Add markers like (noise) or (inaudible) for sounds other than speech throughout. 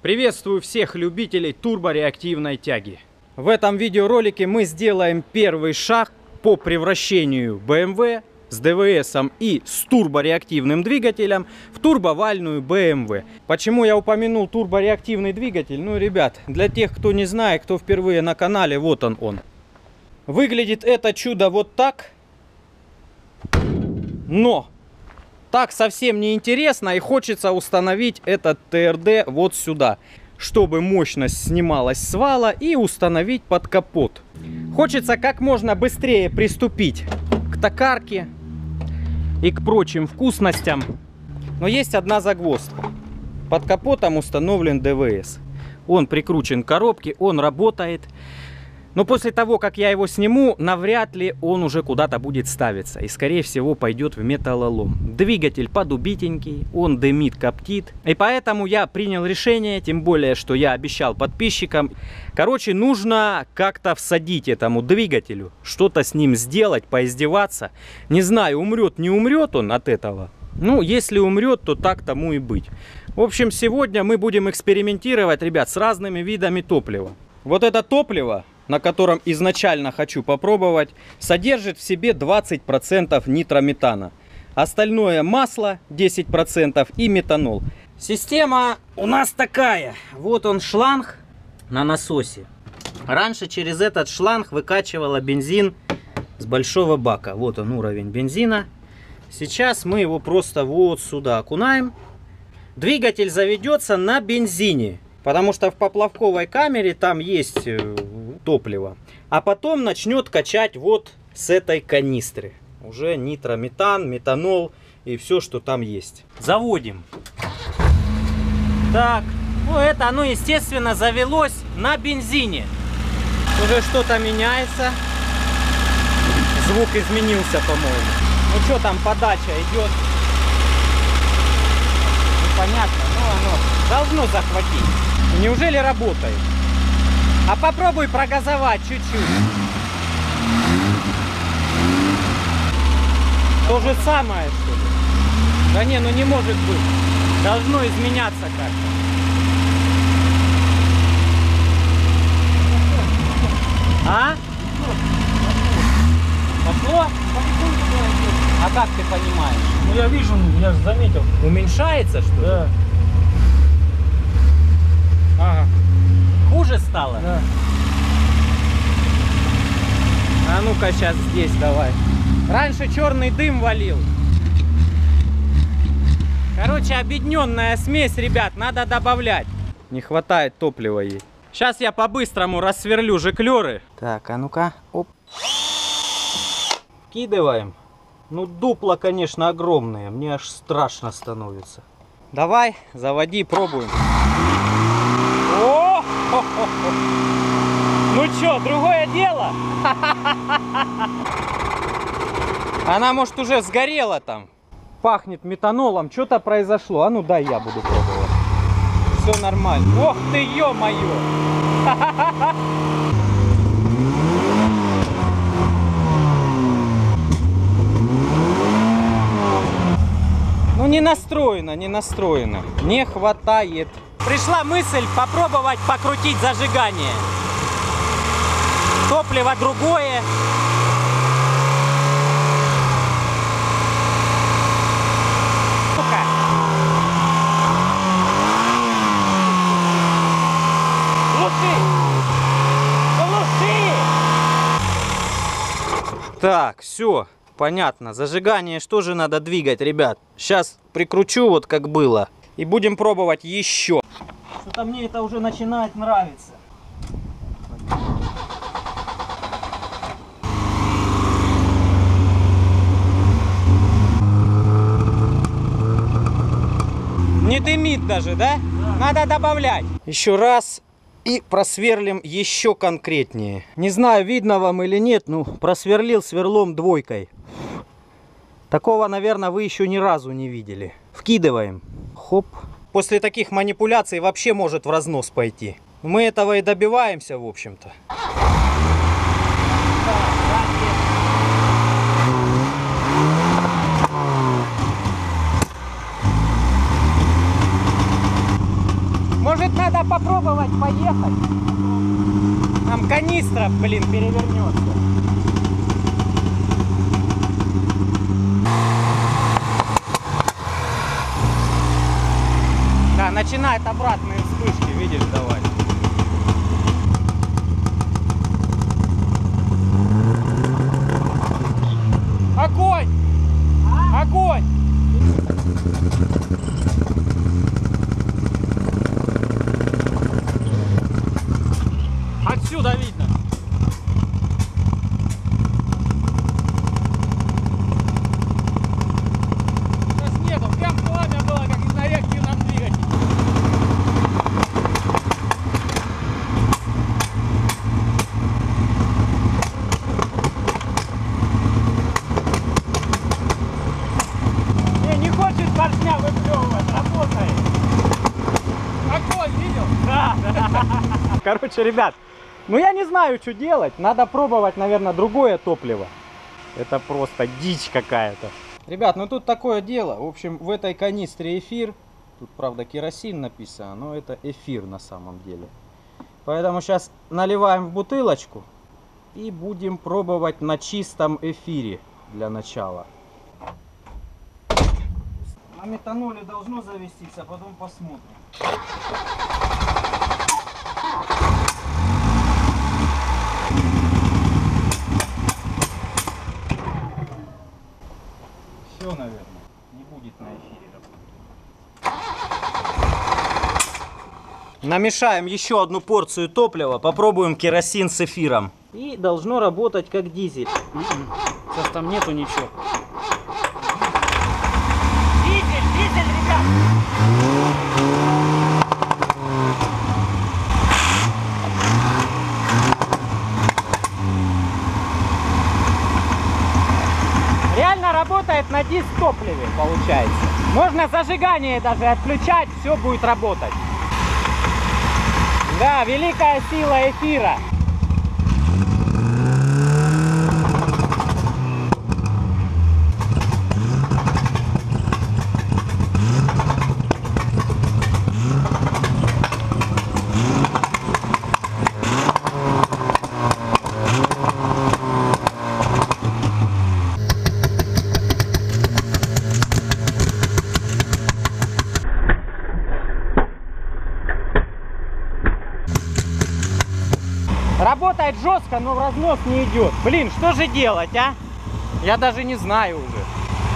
Приветствую всех любителей турбореактивной тяги. В этом видеоролике мы сделаем первый шаг по превращению BMW с ДВС и с турбореактивным двигателем в турбовальную BMW. Почему я упомянул турбореактивный двигатель? Ну, ребят, для тех, кто не знает, кто впервые на канале, вот он он. Выглядит это чудо вот так. Но так совсем не интересно и хочется установить этот ТРД вот сюда, чтобы мощность снималась с вала и установить под капот. Хочется как можно быстрее приступить к токарке и к прочим вкусностям. Но есть одна загвоздка. Под капотом установлен ДВС. Он прикручен к коробке, он работает. Но после того, как я его сниму, навряд ли он уже куда-то будет ставиться. И, скорее всего, пойдет в металлолом. Двигатель подубитенький, он дымит, коптит. И поэтому я принял решение, тем более, что я обещал подписчикам. Короче, нужно как-то всадить этому двигателю, что-то с ним сделать, поиздеваться. Не знаю, умрет, не умрет он от этого. Ну, если умрет, то так тому и быть. В общем, сегодня мы будем экспериментировать, ребят, с разными видами топлива. Вот это топливо на котором изначально хочу попробовать, содержит в себе 20% нитрометана. Остальное масло 10% и метанол. Система у нас такая. Вот он шланг на насосе. Раньше через этот шланг выкачивала бензин с большого бака. Вот он уровень бензина. Сейчас мы его просто вот сюда окунаем. Двигатель заведется на бензине. Потому что в поплавковой камере там есть э, топлива. А потом начнет качать вот с этой канистры. Уже нитрометан, метанол и все, что там есть. Заводим. Так, ну это оно, естественно, завелось на бензине. Уже что-то меняется. Звук изменился, по-моему. Ну что там, подача идет. Непонятно, но оно должно захватить. Неужели работает? А попробуй прогазовать чуть-чуть. То же самое, что ли? Да не, ну не может быть. Должно изменяться как-то. А? Пошло? А как ты понимаешь? Ну я вижу, я же заметил. Уменьшается, что ли? Да. Ага. Стало? Да. А ну-ка сейчас здесь давай. Раньше черный дым валил. Короче, объединенная смесь, ребят, надо добавлять. Не хватает топлива ей. Сейчас я по-быстрому рассверлю жиклеры. Так, а ну-ка. Оп. Вкидываем. Ну, дупла, конечно, огромные. Мне аж страшно становится. Давай, заводи, пробуем. (laughs) Ну что, другое дело? (laughs) Она, может, уже сгорела там. Пахнет метанолом. Что-то произошло. А ну дай я буду пробовать. Все нормально. Ох ты, ё-моё! (laughs) Ну не настроено, не настроено. Не хватает. Пришла мысль попробовать покрутить зажигание. Топливо другое. Так, все, понятно. Зажигание что же надо двигать, ребят? Сейчас прикручу вот как было. И будем пробовать еще. Что-то мне это уже начинает нравиться. Не дымит даже, да? Надо добавлять. Еще раз и просверлим еще конкретнее. Не знаю, видно вам или нет, ну просверлил сверлом двойкой. Такого, наверное, вы еще ни разу не видели. Вкидываем. Хоп. После таких манипуляций вообще может в разнос пойти. Мы этого и добиваемся, в общем-то. Может, надо попробовать поехать? Там канистра, блин, перевернется. Начинает обратные вспышки, видишь, давай. Огонь! Огонь! Отсюда видно. Сейчас нету, прям пламя было, как на реактивном двигателе. Не, не хочет поршня выплевывать, работает. Огонь, видел? Да. Короче, ребят, ну я не знаю, что делать. Надо пробовать, наверное, другое топливо. Это просто дичь какая-то. Ребят, ну тут такое дело. В общем, в этой канистре эфир. Тут, правда, керосин написано, но это эфир на самом деле. Поэтому сейчас наливаем в бутылочку и будем пробовать на чистом эфире для начала. На метаноле должно завестись, а потом посмотрим. Все, наверное, не будет на эфире Намешаем еще одну порцию топлива, попробуем керосин с эфиром. И должно работать как дизель. Сейчас там нету ничего. Дизель, дизель, ребят! Реально работает на дистопливе, получается. Можно зажигание даже отключать, все будет работать. Да, великая сила эфира. Работает жестко, но в разнос не идет. Блин, что же делать, а? Я даже не знаю уже.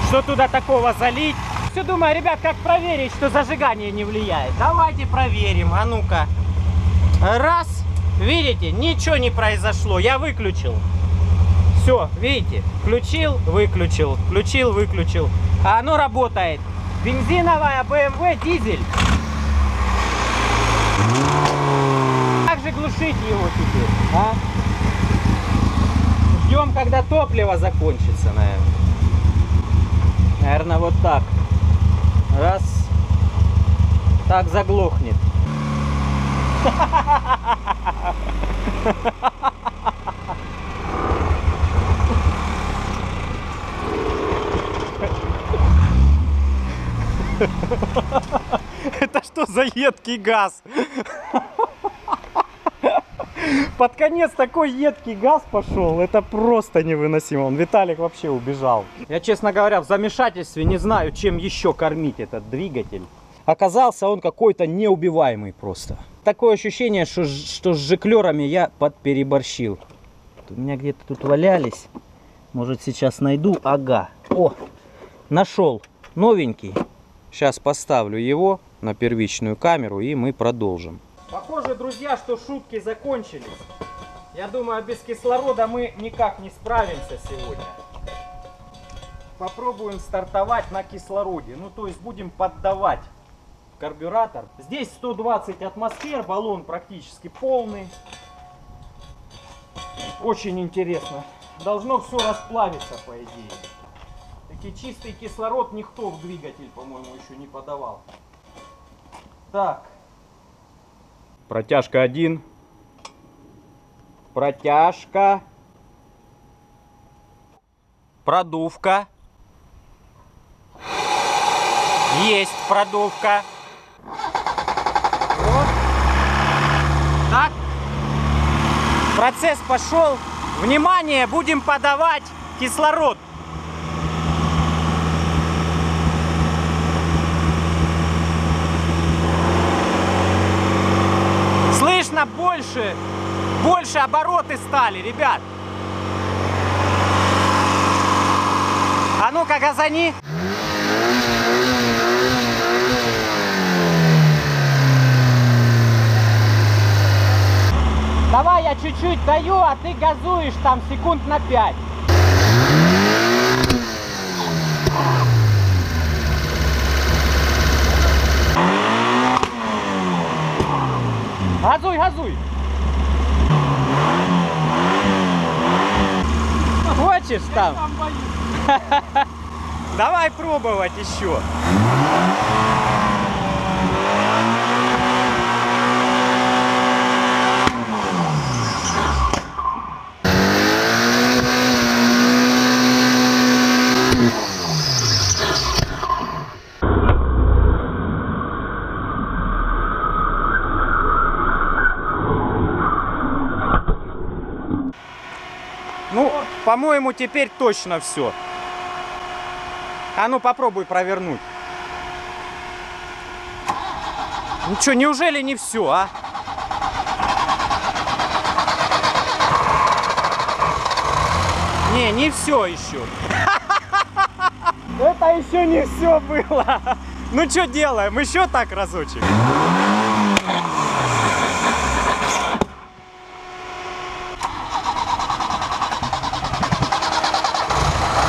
Что туда такого залить? Все думаю, ребят, как проверить, что зажигание не влияет. Давайте проверим, а ну-ка. Раз. Видите, ничего не произошло. Я выключил. Все, видите, включил, выключил, включил, выключил. А оно работает. Бензиновая BMW дизель. Глушить его теперь, а? Ждем, когда топливо закончится, наверное. Наверное, вот так. Раз. Так заглохнет. Это что за едкий газ? Под конец такой едкий газ пошел, это просто невыносимо. Он Виталик вообще убежал. Я, честно говоря, в замешательстве не знаю, чем еще кормить этот двигатель. Оказался он какой-то неубиваемый просто. Такое ощущение, что, что с жиклерами я подпереборщил. У меня где-то тут валялись. Может сейчас найду. Ага. О, нашел. Новенький. Сейчас поставлю его на первичную камеру и мы продолжим. Похоже, друзья, что шутки закончились. Я думаю, без кислорода мы никак не справимся сегодня. Попробуем стартовать на кислороде. Ну, то есть будем поддавать карбюратор. Здесь 120 атмосфер, баллон практически полный. Очень интересно. Должно все расплавиться, по идее. Таки чистый кислород никто в двигатель, по-моему, еще не подавал. Так. Протяжка 1. Протяжка. Продувка. Есть продувка. Вот. Так. Процесс пошел. Внимание, будем подавать кислород. Слышно больше, больше обороты стали, ребят. А ну-ка, газани. Давай я чуть-чуть даю, а ты газуешь там секунд на 5. Газуй, газуй. Хочешь там? (laughs) Давай пробовать еще. Ну, по-моему, теперь точно все. А ну попробуй провернуть. Ну что, неужели не все, а? Не, не все еще. (laughs) Это еще не все было. (laughs) Ну что делаем? Еще так разочек.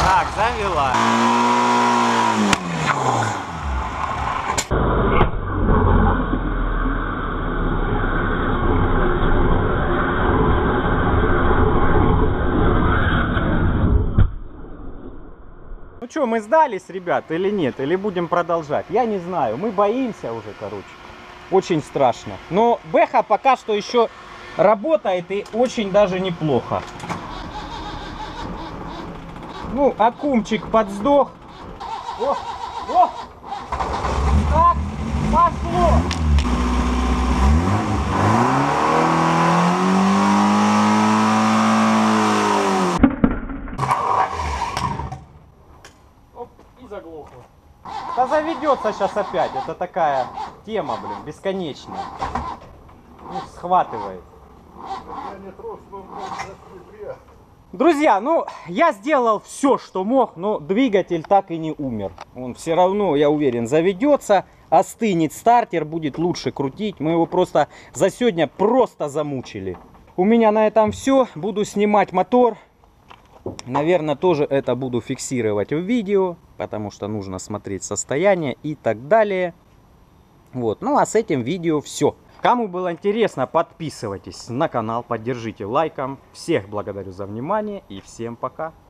Так, завела. Ну что, мы сдались, ребят, или нет? Или будем продолжать? Я не знаю. Мы боимся уже, короче. Очень страшно. Но Бэха пока что еще работает и очень даже неплохо. Ну, акумчик подсдох. О, о! Так, пошло! Заведется сейчас опять. Это такая тема, блин, бесконечная. Ну, схватывает. Друзья, ну, я сделал все, что мог, но двигатель так и не умер. Он все равно, я уверен, заведется, остынет стартер, будет лучше крутить. Мы его просто за сегодня просто замучили. У меня на этом все. Буду снимать мотор. Наверное, тоже это буду фиксировать в видео, потому что нужно смотреть состояние и так далее. Вот, ну а с этим видео все. Кому было интересно, подписывайтесь на канал, поддержите лайком. Всех благодарю за внимание и всем пока.